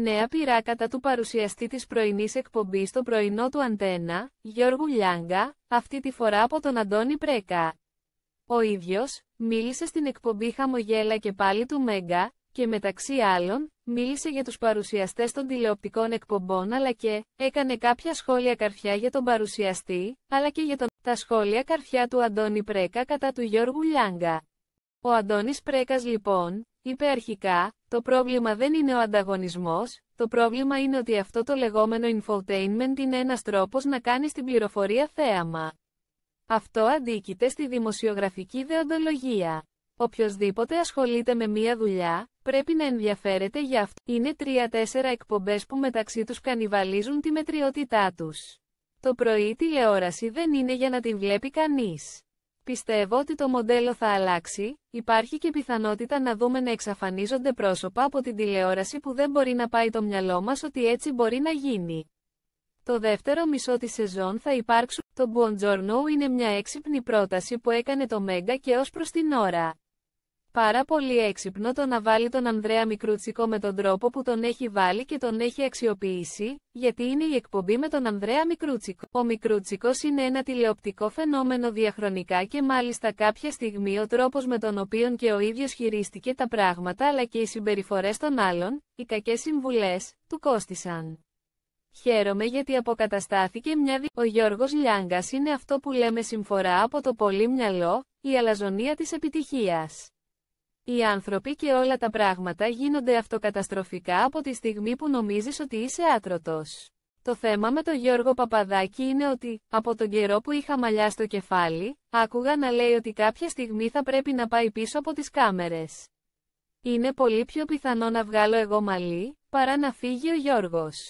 νέα πειρά κατά του παρουσιαστή της πρωινής εκπομπής στο πρωινό του Αντένα, Γιώργου Λιάγκα, αυτή τη φορά από τον Αντώνη Πρέκα. Ο ίδιος, μίλησε στην εκπομπή Χαμογέλα και πάλι του Μέγκα, και μεταξύ άλλων, μίλησε για τους παρουσιαστές των τηλεοπτικών εκπομπών αλλά και έκανε κάποια σχόλια καρφιά για τον παρουσιαστή, αλλά και για τον τα σχόλια καρφιά του Αντώνη Πρέκα κατά του Γιώργου Λιάγκα. Ο Αντώνης Πρέκας λοιπόν, είπε αρχικά, το πρόβλημα δεν είναι ο ανταγωνισμός, το πρόβλημα είναι ότι αυτό το λεγόμενο infotainment είναι ένας τρόπος να κάνεις την πληροφορία θέαμα. Αυτό αντίκειται στη δημοσιογραφική δεοντολογία. Οποιοςδήποτε ασχολείται με μία δουλειά, πρέπει να ενδιαφέρεται για αυτό. Είναι τρία-τέσσερα εκπομπές που μεταξύ τους κανιβαλίζουν τη μετριότητά τους. Το πρωί η τηλεόραση δεν είναι για να την βλέπει κανείς. Πιστεύω ότι το μοντέλο θα αλλάξει, υπάρχει και πιθανότητα να δούμε να εξαφανίζονται πρόσωπα από την τηλεόραση που δεν μπορεί να πάει το μυαλό μας ότι έτσι μπορεί να γίνει. Το δεύτερο μισό της σεζόν θα υπάρξουν. Το Buongiorno είναι μια έξυπνη πρόταση που έκανε το Μέγκα και ως προς την ώρα. Πάρα πολύ έξυπνο το να βάλει τον Ανδρέα Μικρούτσικο με τον τρόπο που τον έχει βάλει και τον έχει αξιοποιήσει, γιατί είναι η εκπομπή με τον Ανδρέα Μικρούτσικο. Ο Μικρούτσικος είναι ένα τηλεοπτικό φαινόμενο διαχρονικά και μάλιστα κάποια στιγμή ο τρόπος με τον οποίο και ο ίδιος χειρίστηκε τα πράγματα αλλά και οι συμπεριφορές των άλλων, οι κακές συμβουλές, του κόστισαν. Χαίρομαι γιατί αποκαταστάθηκε μια δι... Ο Γιώργος Λιάγκας είναι αυτό που λέμε συμφορά από το πολύ μυαλό, η αλαζονία της επιτυχίας. Οι άνθρωποι και όλα τα πράγματα γίνονται αυτοκαταστροφικά από τη στιγμή που νομίζεις ότι είσαι άτρωτος. Το θέμα με τον Γιώργο Παπαδάκη είναι ότι, από τον καιρό που είχα μαλλιά στο κεφάλι, άκουγα να λέει ότι κάποια στιγμή θα πρέπει να πάει πίσω από τις κάμερες. Είναι πολύ πιο πιθανό να βγάλω εγώ μαλλί, παρά να φύγει ο Γιώργος.